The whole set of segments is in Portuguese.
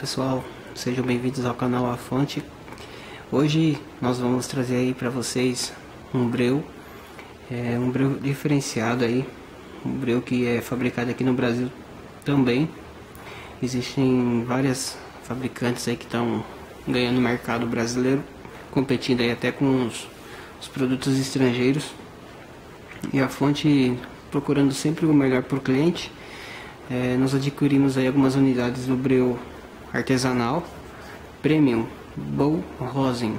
pessoal, sejam bem-vindos ao canal A Fonte. Hoje nós vamos trazer aí para vocês um breu, é, um breu diferenciado aí, um breu que é fabricado aqui no Brasil também. Existem várias fabricantes aí que estão ganhando mercado brasileiro, competindo aí até com os, os produtos estrangeiros. E a Fonte procurando sempre o melhor para o cliente. É, nós adquirimos aí algumas unidades do breu artesanal Premium Bow Rosin.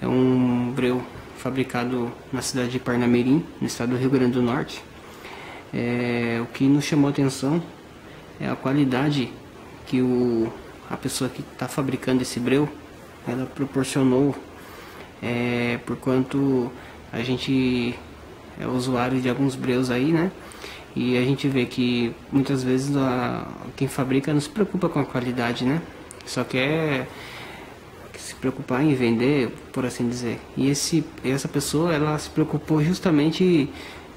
É um breu fabricado na cidade de Parnamirim, no estado do Rio Grande do Norte. É, o que nos chamou a atenção é a qualidade que o, a pessoa que está fabricando esse breu ela proporcionou é, por quanto a gente é usuário de alguns breus aí, né? E a gente vê que muitas vezes a, quem fabrica não se preocupa com a qualidade, né? Só quer se preocupar em vender, por assim dizer. E esse, essa pessoa, ela se preocupou justamente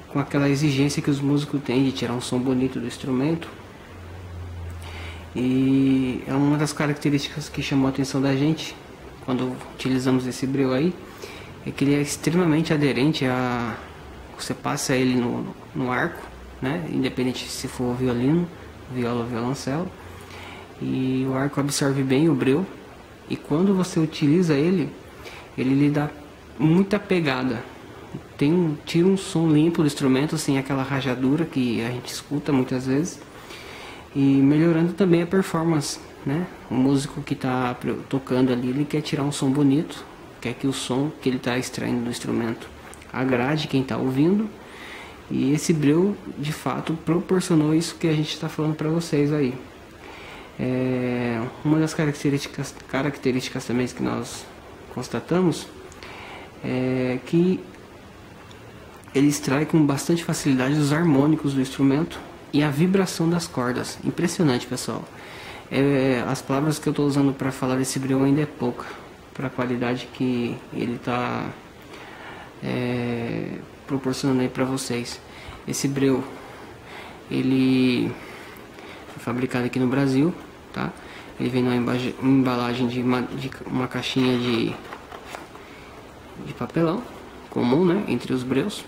com aquela exigência que os músicos têm de tirar um som bonito do instrumento. E é uma das características que chamou a atenção da gente quando utilizamos esse breu aí, é que ele é extremamente aderente a você passa ele no, no arco né? Independente se for violino, viola ou violoncelo. E o arco absorve bem o breu. E quando você utiliza ele, ele lhe dá muita pegada. Tem um, tira um som limpo do instrumento, sem aquela rajadura que a gente escuta muitas vezes. E melhorando também a performance, né? O músico que está tocando ali, ele quer tirar um som bonito, quer que o som que ele está extraindo do instrumento agrade quem está ouvindo e esse breu, de fato, proporcionou isso que a gente está falando para vocês aí. É, uma das características, características também que nós constatamos é que ele extrai com bastante facilidade os harmônicos do instrumento e a vibração das cordas. Impressionante, pessoal. É, as palavras que eu estou usando para falar desse breu ainda é pouca para a qualidade que ele está é, proporcionando aí para vocês. Esse breu, ele foi fabricado aqui no Brasil, tá? Ele vem numa embalagem de uma, de uma caixinha de, de papelão comum, né? Entre os breus.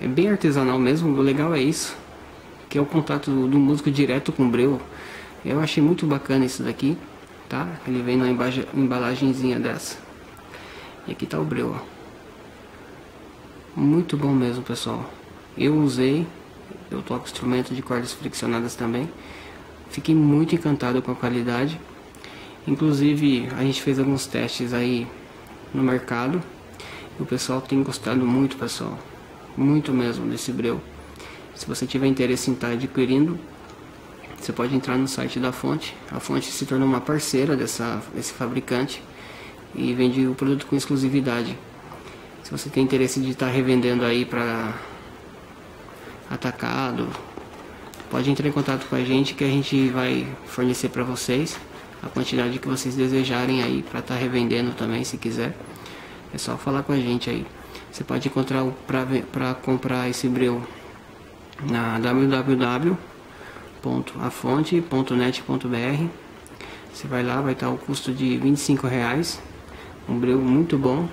É bem artesanal mesmo, o legal é isso, que é o contato do, do músico direto com o breu. Eu achei muito bacana isso daqui, tá? Ele vem numa embalagenzinha dessa. E aqui tá o breu, ó. Muito bom mesmo, pessoal. Eu usei, eu toco instrumento de cordas friccionadas também. Fiquei muito encantado com a qualidade. Inclusive, a gente fez alguns testes aí no mercado. E o pessoal tem gostado muito, pessoal. Muito mesmo desse breu. Se você tiver interesse em estar adquirindo, você pode entrar no site da Fonte. A Fonte se tornou uma parceira dessa, desse fabricante e vende o produto com exclusividade. Você tem interesse de estar tá revendendo aí para atacado, pode entrar em contato com a gente que a gente vai fornecer para vocês a quantidade que vocês desejarem aí para estar tá revendendo também, se quiser. É só falar com a gente aí. Você pode encontrar para comprar esse breu na www.afonte.net.br. Você vai lá, vai estar o custo de 25 reais. Um breu muito bom,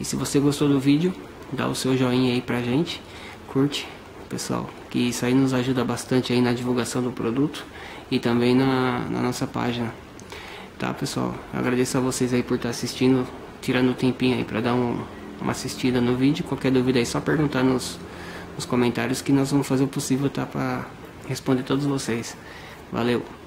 e se você gostou do vídeo, dá o seu joinha aí pra gente, curte, pessoal, que isso aí nos ajuda bastante aí na divulgação do produto e também na, na nossa página. Tá, pessoal? Eu agradeço a vocês aí por estar assistindo, tirando o tempinho aí pra dar um, uma assistida no vídeo. Qualquer dúvida aí, só perguntar nos, nos comentários que nós vamos fazer o possível, tá, pra responder todos vocês. Valeu!